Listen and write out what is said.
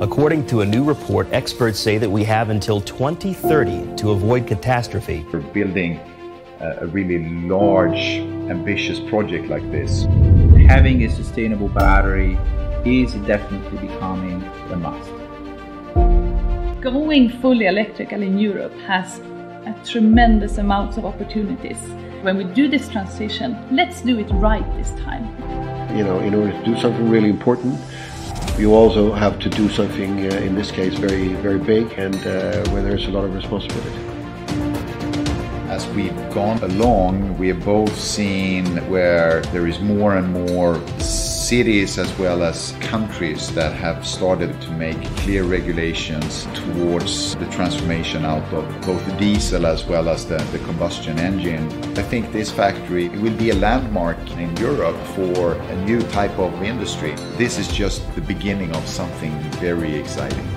According to a new report, experts say that we have until 2030 to avoid catastrophe. We're building a really large, ambitious project like this. Having a sustainable battery is definitely becoming a must. Going fully electrical in Europe has a tremendous amount of opportunities. When we do this transition, let's do it right this time. You know, in order to do something really important, you also have to do something, uh, in this case, very, very big and uh, where there's a lot of responsibility. As we've gone along, we have both seen where there is more and more cities as well as countries that have started to make clear regulations towards the transformation out of both the diesel as well as the, the combustion engine. I think this factory will be a landmark in Europe for a new type of industry. This is just the beginning of something very exciting.